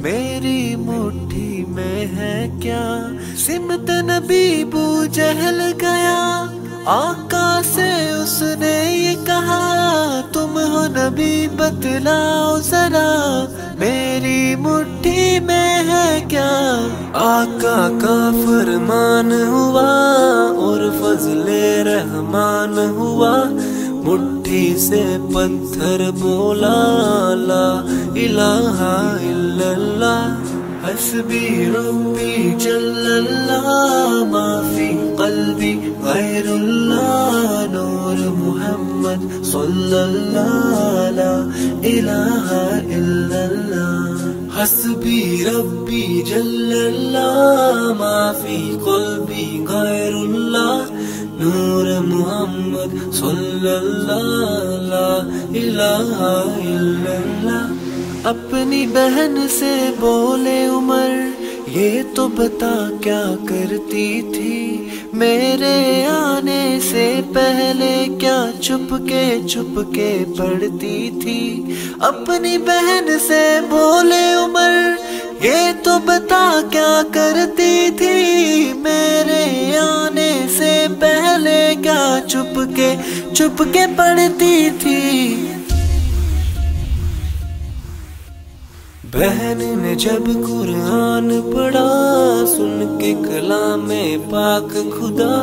میری مٹھی میں ہے کیا؟ سمت نبی بو جہل گیا۔ آقا سے اس نے یہ کہا، تم ہو نبی بتلاو ذرا۔ میری مٹھی میں ہے کیا؟ آقا کا فرمان ہوا اور فضل رحمان ہوا۔ مٹھی سے پتھر بولا، لا الہ الا اللہ، حسبی ربی جل اللہ ما فی قلبی غیر اللہ، نور محمد صلی اللہ لا الہ الا اللہ حسبی ربی جل اللہ ما فی قلبی غیر اللہ نور محمد صلی اللہ لا الہ الا اللہ۔ اپنی بہن سے بولے عمر، یہ تو بتا کیا کرتی تھی۔ میرے آنے سے پہلے کیا چھپ کے چھپ کے پڑھتی تھی۔ اپنی بہن سے بولے عمر، یہ تو بتا کیا کرتی تھی۔ میں چھپ کے چھپ کے پڑھتی تھی بہن نے جب قرآن پڑھا سن کے کلام پاک خدا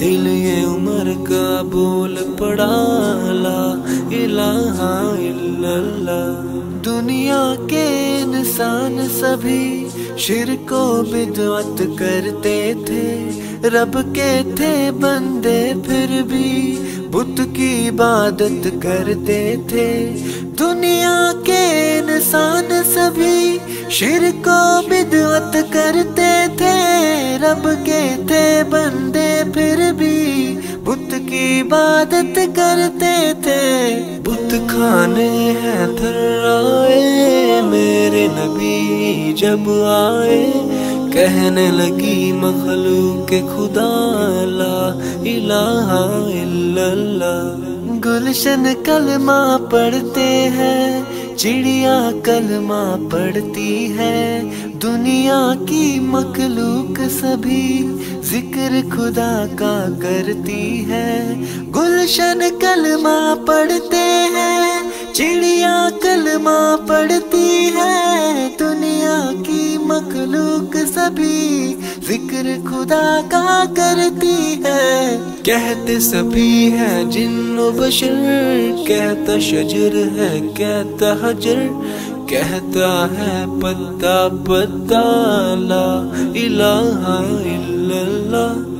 دل یہ عمر کا بول پڑا لا الہ الا اللہ۔ دنیا کے انسان سبھی شرک و بدعت کرتے تھے، رب کے تھے بندے پھر بھی بت کی عبادت کرتے تھے۔ دنیا کے انسان سبھی شرک و بدعت کرتے تھے، رب کے تھے بندے عبادت کرتے تھے۔ بت کھانے ہیں تھرائے میرے نبی جب آئے کہنے لگی مخلوق خدا لا الہ الا اللہ۔ گلشن کلمہ پڑھتے ہیں۔ چڑیا کلمہ پڑھتی ہے۔ دنیا کی مخلوق سبھی ذکر خدا کا کرتی ہے۔ گلشن کلمہ پڑھتے ہیں، چڑیا کلمہ پڑھتی نبی ذکر خدا کا کرتی ہے۔ کہتے سبھی ہے جن و بشر، کہتا شجر ہے، کہتا حجر۔ کہتا ہے پتا پتا، لا الہ الا اللہ۔